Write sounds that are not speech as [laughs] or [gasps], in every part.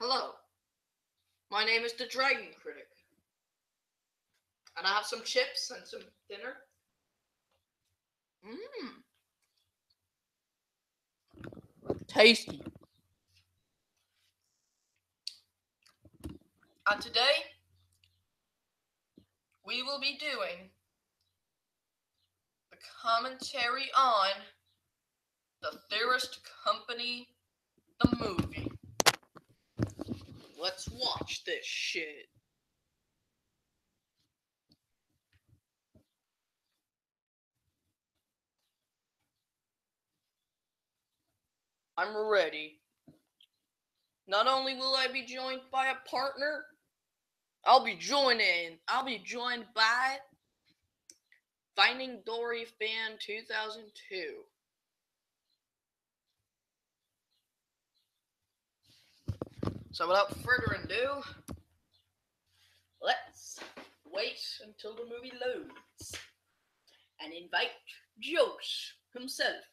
Hello. My name is the Dragon Critic. And I have some chips and some dinner. Mmm. Tasty. And today, we will be doing the commentary on The Theorist Company, the movie. Let's watch this shit. I'm ready. Not only will I be joined by a partner, I'll be joining. I'll be joined by Finding Dory Fan 2002. So without further ado, let's wait until the movie loads and invite Josh himself.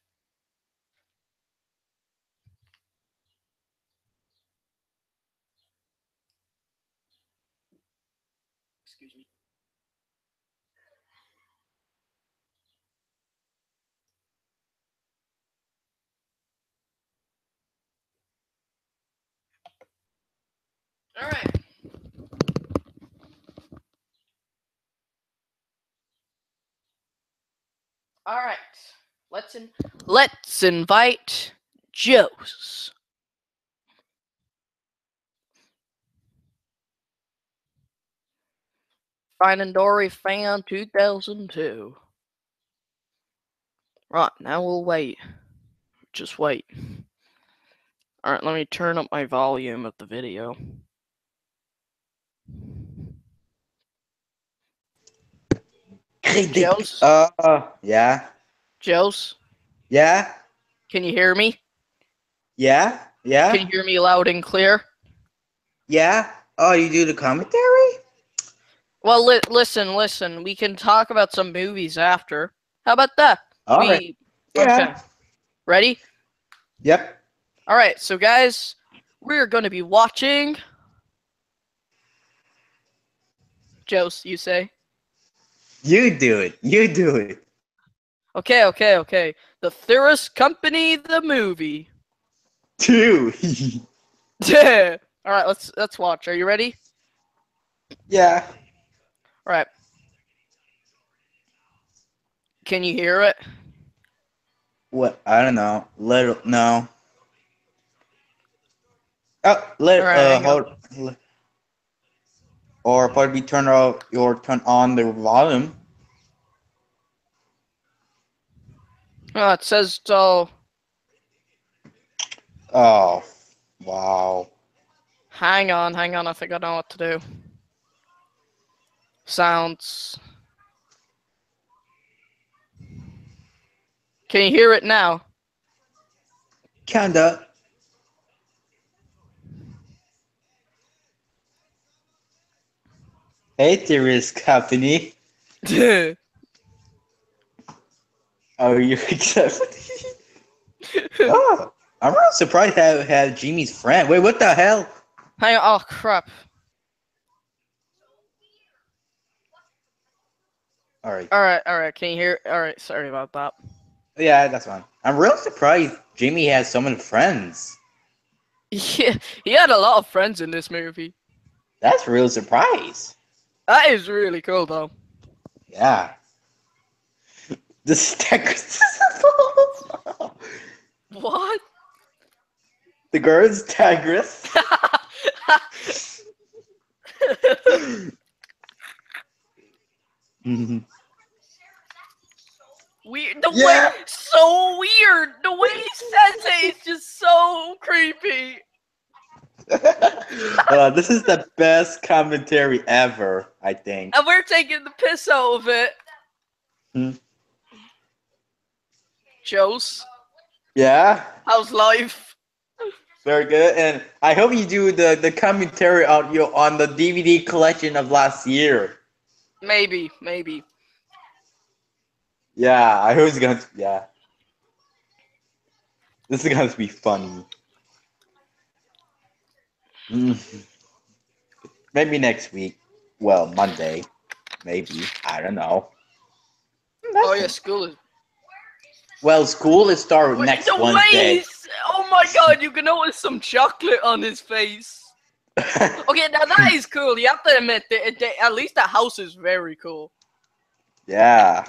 Excuse me. All right. All right. Let's in- let's invite Joes. Finding Dory fan 2002. Right, now we'll wait. Just wait. Alright, let me turn up my volume of the video. Joes? Uh, yeah. Joes, Yeah. can you hear me? Yeah. Yeah. Can you hear me loud and clear? Yeah. Oh, you do the commentary? Well, li- listen, listen. We can talk about some movies after. How about that? All we- right. Okay. Yeah. Ready? Yep. All right, so guys, we're going to be watching. Joes, you say? You do it. You do it. Okay, okay, okay. The Theorist Company, the movie. Two. [laughs] [laughs] All right, let's let's watch. Are you ready? yeah. All right. Can you hear it? What? I don't know. Little. No. Oh, let. All right, uh, hang on. hold. Let- Or probably turn off or turn on the volume. Oh, it says so. Oh. Wow. Hang on, hang on. I think I know what to do. Sounds. Can you hear it now? Kinda. Hey, Theorist Company. [laughs] Oh, Are you accepting? oh, I'm real surprised have, have Jimmy's friend. Wait, what the hell? Hang on. Oh crap. All right. All right, all right. Can you hear? All right. Sorry about that. Yeah, that's fine. I'm real surprised Jimmy has so many friends. [laughs] Yeah, he had a lot of friends in this movie. That's real surprise. That is really cool, though. Yeah. [laughs] The stackers. [laughs] What? the girl's tigress. [laughs] Mhm. weird. The Yeah. way so weird. The way he says it is just so creepy. [laughs] Uh, this is the best commentary ever, I think. And we're taking the piss out of it. Hmm. Joes, Yeah, how's life? very good. And I hope you do the, the commentary audio on the DVD collection of last year. Maybe, maybe. Yeah, I hope it's gonna. Yeah, this is gonna be funny. Mm. Maybe next week. Well, Monday. Maybe. I don't know. Oh yeah, school is. Well, school is starting Wait, next the Wednesday. waist! Oh my god, you can notice some chocolate on his face. [laughs] Okay, now that is cool. You have to admit that, that at least the house is very cool. yeah.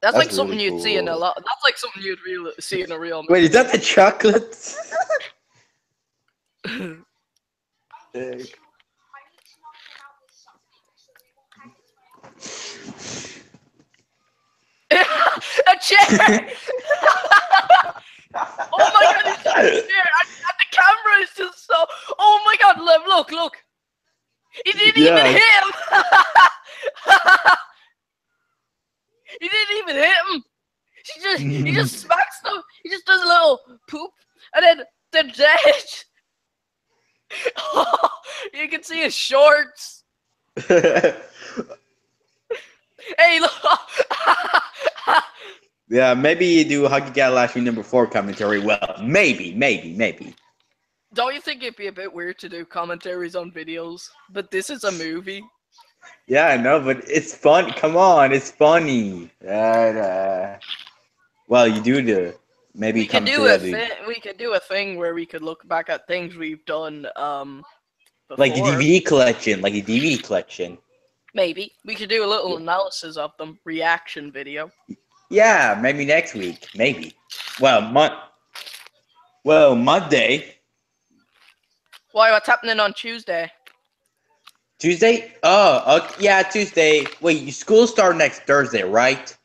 That's, That's like something you'd see in a lot. That's like something you'd real see in a real. Wait, is that the chocolate? [laughs] [laughs] movie. [laughs] A chair. [laughs] oh my god, it's a chair, and, and the camera is just so. Oh my god, look, look, look. He [laughs] didn't even hit him. he didn't even hit him. He just he just smacks them. He just does a little poop, and then they're dead. [laughs] you can see his shorts. [laughs] Hey, look. [laughs] yeah, maybe you do Hockey Galaxy number four commentary. Well, maybe, maybe, maybe. Don't you think it'd be a bit weird to do commentaries on videos? But this is a movie. Yeah, I know, but it's fun. Come on, it's funny. Right, uh, well, you do the maybe We could do a thi- we could do a thing where we could look back at things we've done um like the before. DVD collection, like the DVD collection. Maybe we could do a little analysis of them, reaction video. Yeah, maybe next week, maybe. Well, mon- well, Monday, Why? What's happening on Tuesday? Tuesday. Oh, okay, yeah, Tuesday. Wait, school start next Thursday, right?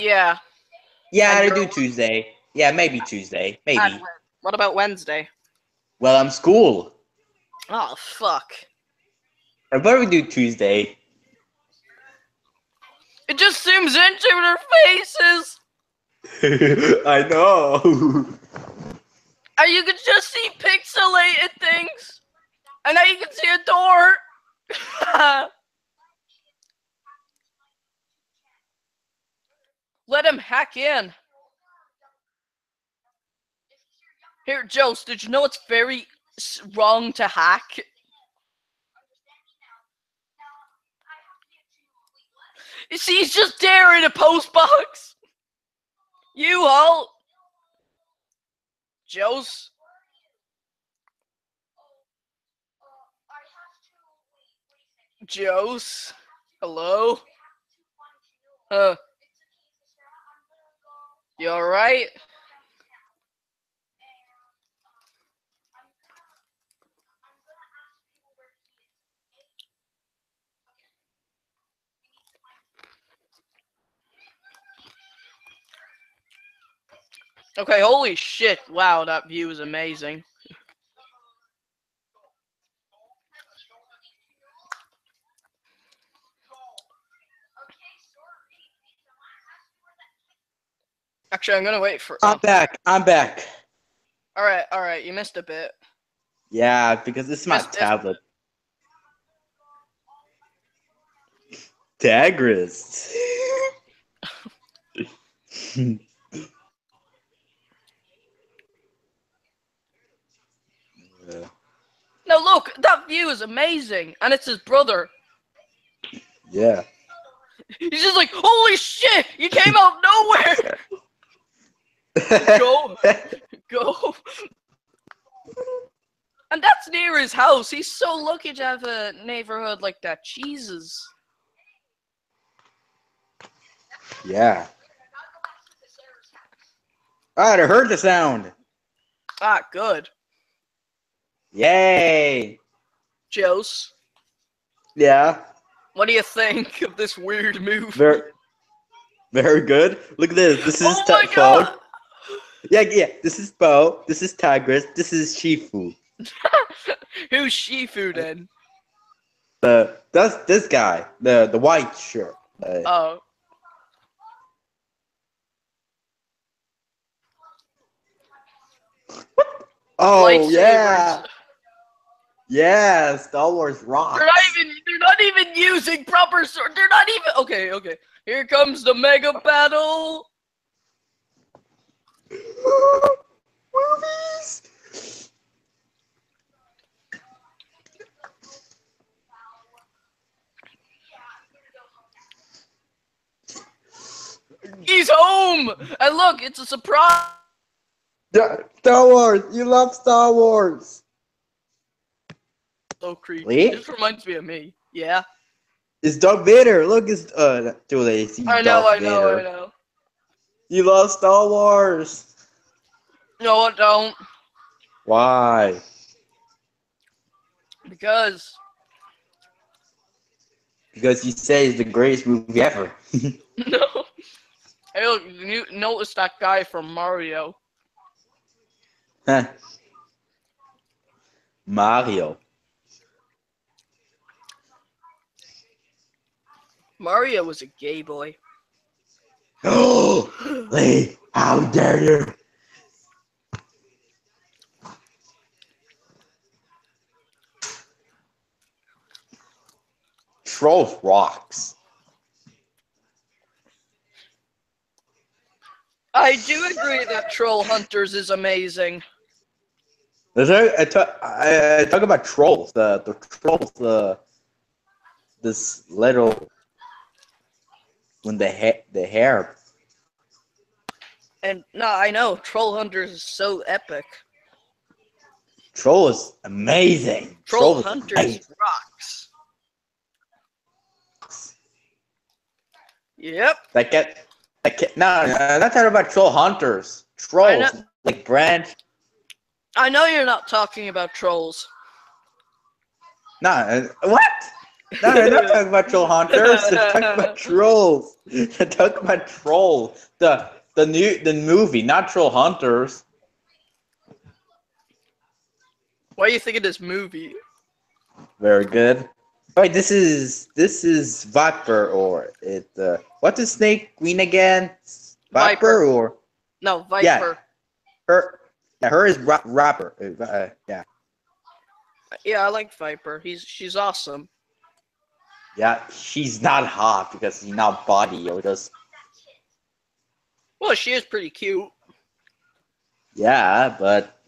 Yeah. Yeah, And I do Tuesday. Yeah, maybe Tuesday, maybe. and what about Wednesday? Well, I'm school. Oh fuck! I better we do Tuesday. It just zooms into their faces, [laughs] I know. and you can just see pixelated things, and now you can see a door. [laughs] Let him hack in. Here, Jost, did you know it's very wrong to hack? You see, he's just there in a post box. You all. Joe's. Joe's. Hello? Uh. You alright? Okay, holy shit. Wow, that view is amazing. Actually, I'm gonna wait for. I'm oh. back. I'm back. all right, all right. You missed a bit. Yeah, because this is my tablet. Dagris. [laughs] [laughs] No, look, that view is amazing, and it's his brother. yeah. He's just like, holy shit! You came out of nowhere. Go, [laughs] go. And that's near his house. He's so lucky to have a neighborhood like that. Jesus. yeah. I heard the sound. Ah, good. Yay. Jose, Yeah. what do you think of this weird move? Very, very good. Look at this. This is oh phone. Yeah, yeah. This is Bo. This is Tigress. This is Shifu. [laughs] Who's Shifu then? The that's this guy. The the white shirt. Uh, Oh. oh lightsabers. yeah, yeah, Star Wars rocks. They're not even they're not even using proper sword. They're not even okay. Okay, here comes the mega battle. [laughs] Movies. He's home, and look, it's a surprise. Yeah, Star Wars. You love Star Wars. So creepy. Lee? This reminds me of me. Yeah. It's Darth Vader. Look, it's uh, too late. It's I know, Darth I know, I know. You love Star Wars. No, I don't. Why? Because Because you say it's the greatest movie ever. [laughs] no. Hey, look, you notice that guy from Mario? Huh. Mario. Mario was a gay boy. Oh, [gasps] Lee, how dare you? Trolls rocks. I do agree that Troll Hunters is amazing. Let's talk, I, talk, I, I talk about trolls. The the trolls. The this little when the hair the hair. And no, I know Troll Hunters is so epic. Troll is amazing. Troll is Hunters amazing. rocks. Yep. Like get, like get, no, no, I'm not talking about troll hunters. Trolls like Brand. I know you're not talking about trolls. No, uh, what? No, I'm not talking about troll hunters. [laughs] I'm talking about trolls. I'm talking about troll. The the new the movie, not troll hunters. Why do you think of this movie? Very good. Wait, this is this is Viper or it? Uh, what's the snake queen again? Viper, Viper. or No, Viper. Yeah. her? Yeah, her is ra- rapper. Uh, yeah, Yeah, I like Viper. He's she's awesome. Yeah. She's not hot because she's not body just Well, she is pretty cute. yeah, but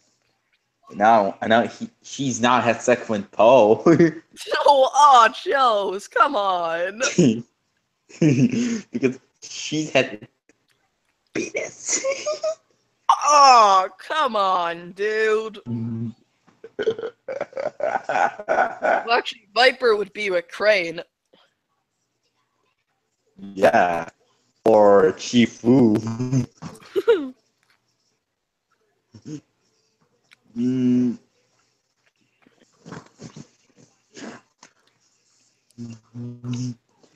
no, I know he, she's not had sex with Po. [laughs] [laughs] Oh, aw, Joes, come on. [laughs] because she's had penis. Oh, come on, dude. Well, actually, Viper would be with Crane. Yeah, or Shifu. [laughs] Mm.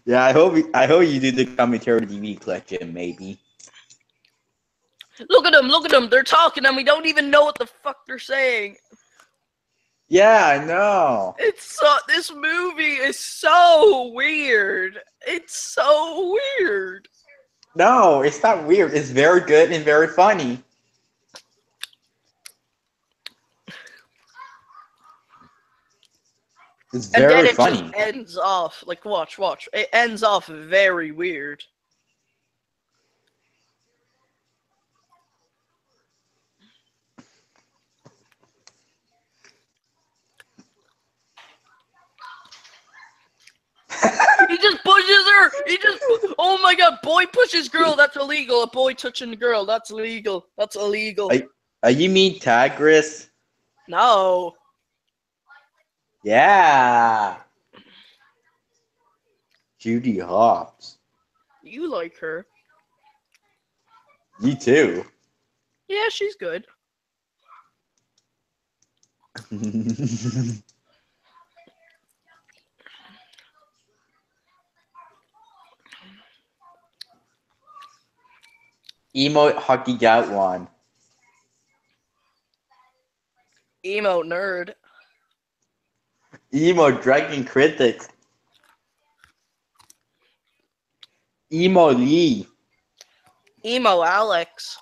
Yeah, I hope I hope you do the commentary TV collection, maybe. Look at them, look at them. They're talking and we don't even know what the fuck they're saying. Yeah, I know. It's so this movie is so weird. It's so weird. No, it's not weird. It's very good and very funny. It's And then very it funny. just ends off. Like watch, watch. It ends off very weird. he just pushes her. He just. Oh my god! Boy pushes girl. That's illegal. A boy touching a girl. That's illegal. That's illegal. I- Uh, you mean Tigress? No. Yeah. Judy Hopps. You like her. You too. Yeah, she's good. [laughs] Emo hockey got one. Emo nerd. Emo Dragon Critics. Emo Lee. Emo Alex.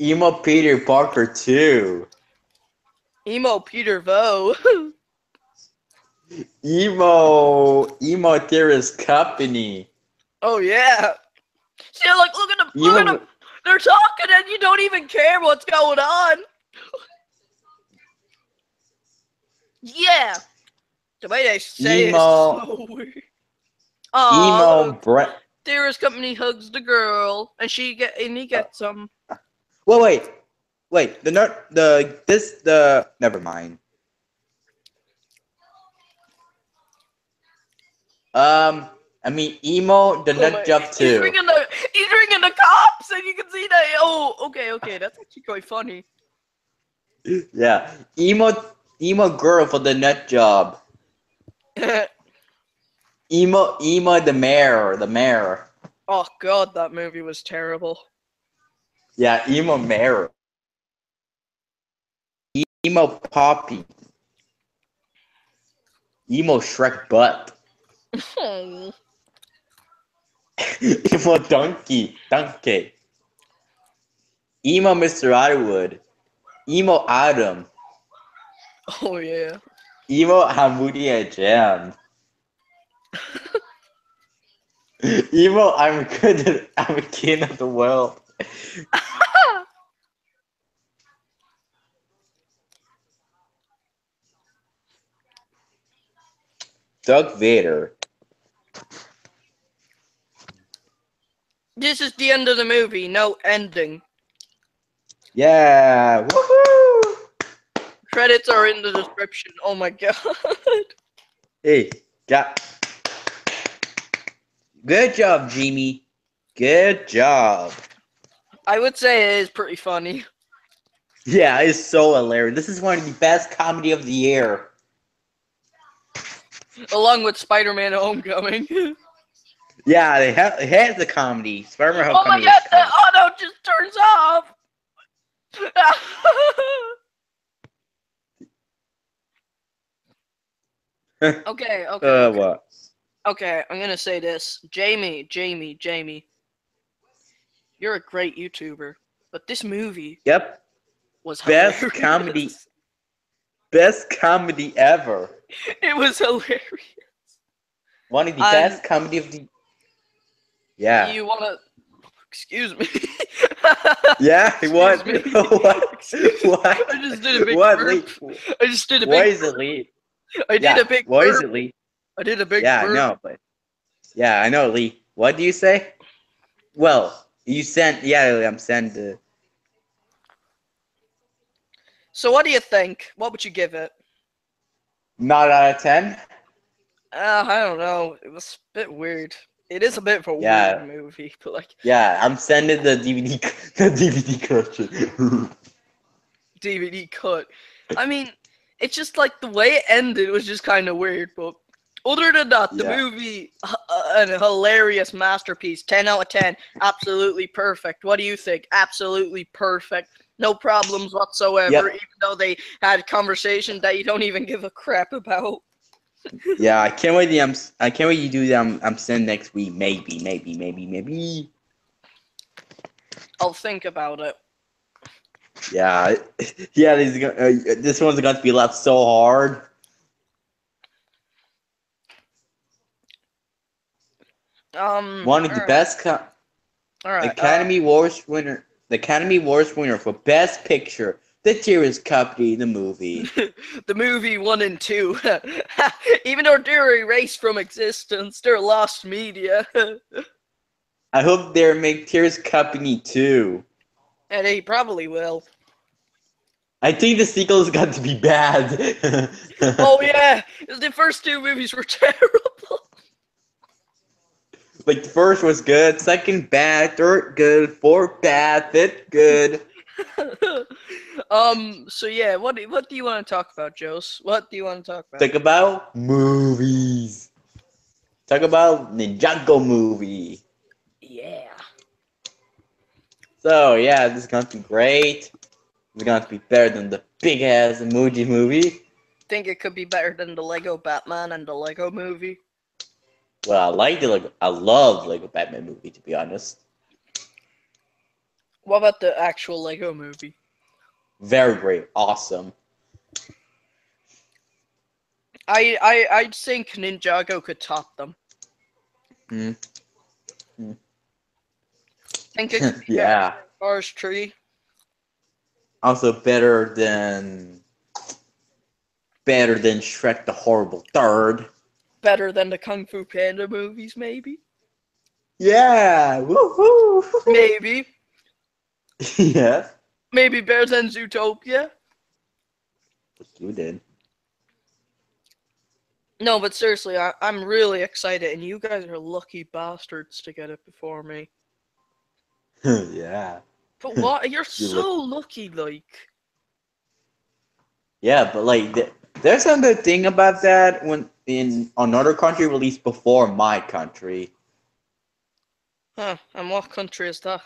Emo Peter Parker too. Emo Peter Vo. [laughs] Emo Emo Theorist Company. oh yeah. See, like, look at them. Look at them. They're talking, and you don't even care what's going on. yeah. The way they say Emo- it is so weird. Oh, Emo Brent Terrorist company hugs the girl, and she get and he gets some. Well, wait, wait. The nerd, the this, the. Never mind. Um, I mean, emo, the Oh nut job He's too. ringing the he's ringing the cops, and you can see that. Oh, okay, okay, that's actually quite funny. Yeah, emo, emo girl for the nut job. [laughs] Emo, emo, the mayor, the mayor. oh god, that movie was terrible. Yeah, emo mayor. Emo poppy. Emo Shrek butt. [laughs] [laughs] Emo donkey, donkey. Emo Mr. Otterwood. Emo Adam. oh yeah. Emo Hamudia Jam. [laughs] Emo, I'm good. At, I'm a king of the world. [laughs] Doug Vader. This is the end of the movie. No ending. Yeah. Woohoo! Credits are in the description. Oh my [laughs] god. Hey, got. Good job, Jamie. Good job. I would say it is pretty funny. Yeah, it's so hilarious. This is one of the best comedy of the year. Along with Spider-Man Homecoming. [laughs] Yeah, they have it has the comedy. Spider-Man oh my god, the auto just turns off. [laughs] okay, okay. Uh, okay. what? Okay, I'm gonna say this. Jamie, Jamie, Jamie. You're a great YouTuber, but this movie Yep, was Best hilarious. comedy. best comedy ever. [laughs] It was hilarious. One of the Um, best comedy of the. Yeah. You wanna? Excuse me. [laughs] yeah. [laughs] What? Excuse me. what? Me. What? I just did a big what? burp. Lee? I just did a Why big. is it Lee? I did yeah. a big. Why is it Lee? I did a big. Yeah, I know, but yeah, I know, Lee. What do you say? Well, you sent. Yeah, I'm sent. Uh, So what do you think? What would you give it? not out of ten. Uh, I don't know. It was a bit weird. It is a bit of a Yeah. weird movie, [laughs] but like Yeah, I'm sending the DVD. [laughs] The DVD collection. DVD cut. I mean, it's just like the way it ended was just kind of weird, but other than that, the Yeah. movie, uh, an hilarious masterpiece. 10 out of 10. Absolutely perfect. What do you think? Absolutely perfect. No problems whatsoever, Yep. even though they had conversations that you don't even give a crap about. Yeah, I can't wait. I'm. I can't wait. You do that. I'm. I'm sending next week. Maybe. Maybe. Maybe. Maybe. I'll think about it. Yeah. [laughs] Yeah. This, is gonna, uh, this one's going to be left so hard. Um, One of the alright, best. Co- alright, uh, Academy Awards winner. The Academy Awards winner for Best Picture. The Tears Company. The movie. [laughs] the movie one and two. [laughs] Even though they're erased from existence, they're lost media. I hope they make Tears Company too. and they probably will. I think the sequel is got to be bad. [laughs] Oh yeah, the first two movies were terrible. like the first was good, second bad, third good, fourth bad, fifth good. [laughs] um. So yeah, what do, what do you want to talk about, Jos? What do you want to talk about? Talk about movies. Talk about Ninjago movie. yeah. So yeah, this is gonna be great. It's gonna be better than the big ass emoji movie. Think it could be better than the Lego Batman and the Lego Movie? Well, I like the Lego. I love Lego Batman movie to be honest. What about the actual Lego Movie? Very great, awesome. I I I think Ninjago could top them. Hmm. Think it [laughs] yeah. Forest Tree. Also better than better than Shrek the Horrible Third. Better than the Kung Fu Panda movies, maybe. Yeah. Woohoo. [laughs] Maybe. [laughs] yeah. Maybe Bears and Zootopia. You did. No, but seriously, I, I'm really excited, and you guys are lucky bastards to get it before me. [laughs] yeah. But what? [laughs] You're You so lucky, like. Yeah, but like th- there's another thing about that when in another country released before my country. Huh? And what country is that?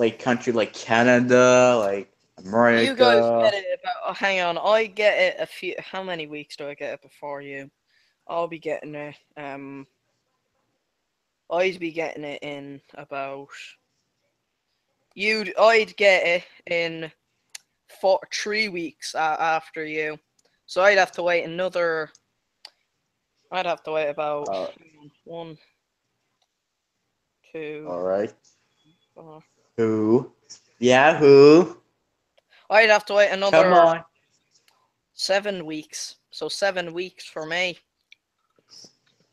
Like country like Canada, like America. You guys get it about. Oh, hang on, I get it a few. How many weeks do I get it before you? I'll be getting it. Um, I'd be getting it in about. You'd. I'd get it in four, three weeks after you, so I'd have to wait another. I'd have to wait about Uh, one, two, All right. four. Who? Yeah, who? I'd have to wait another Come on. seven weeks. So seven weeks for me.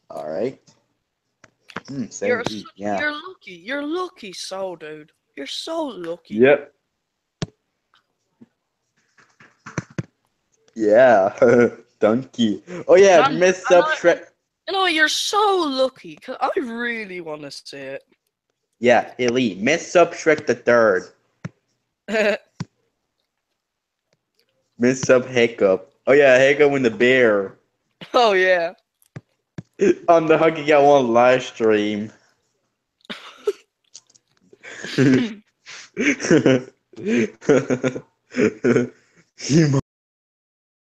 All right. Hmm, You're seven such- weeks, yeah. You're lucky. You're lucky, so dude. You're so lucky. Yep. Yeah. [laughs] Donkey. Oh yeah, I'm- Miss I'm Up not- Shrek. You know, you're so lucky. Cause I really want to see it. Yeah, elite. Miss Up Shrek the third. [laughs] Miss Up Hiccup. Oh yeah, Hiccup and the bear. oh yeah. [laughs] On the Huggy Got One live stream. he [laughs]